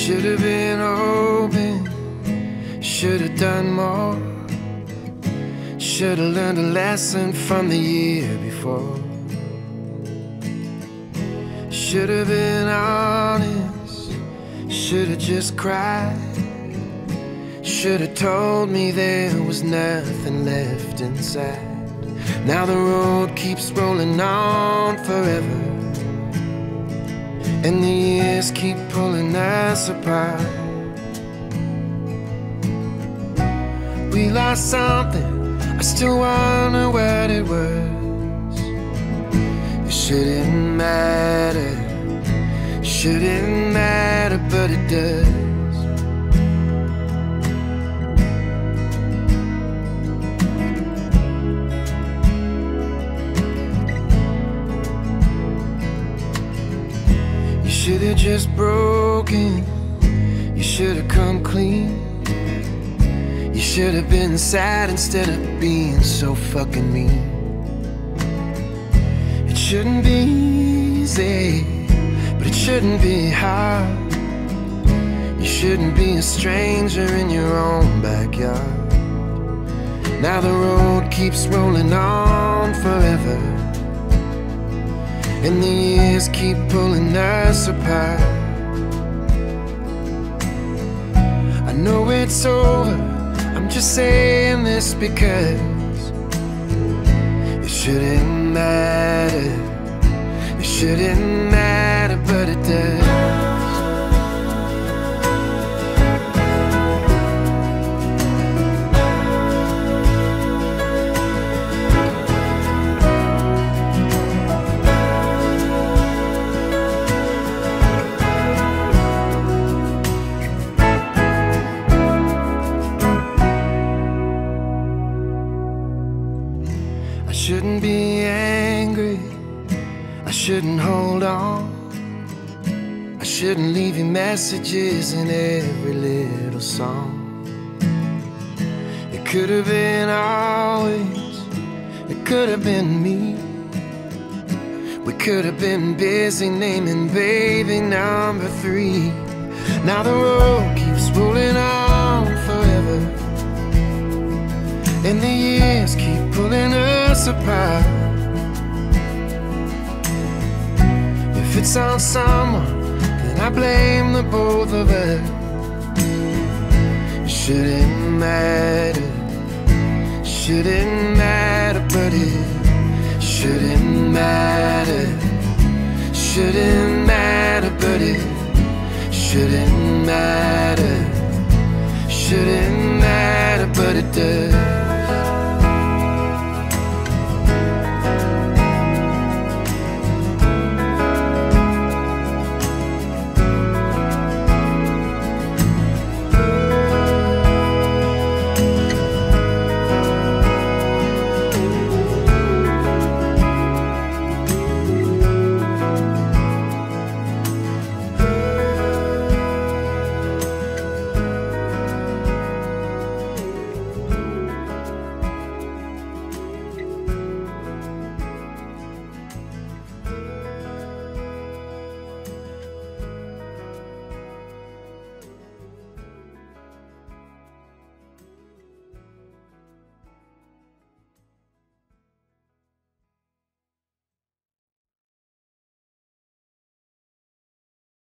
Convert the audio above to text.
Should have been open, should have done more. Should have learned a lesson from the year before. Should have been honest, should have just cried. Should have told me there was nothing left inside. Now the road keeps rolling on forever. And the years keep pulling us apart. We lost something, I still wonder what it was. It shouldn't matter, shouldn't matter, but it does. Should have just broken. You should have come clean. You should have been sad instead of being so fucking mean. It shouldn't be easy, but it shouldn't be hard. You shouldn't be a stranger in your own backyard. Now the road keeps rolling on forever. And the years keep pulling us apart. I know it's over. I'm just saying this because it shouldn't matter. It shouldn't matter, but it does. Shouldn't hold on. I shouldn't leave you messages in every little song. It could have been always, it could have been me. We could have been busy naming baby number three. Now the road keeps rolling on forever. And the years keep pulling us apart. If it's on someone, then I blame the both of us. It shouldn't matter, shouldn't matter, but it shouldn't matter, shouldn't matter, but it shouldn't matter, shouldn't matter, but it does.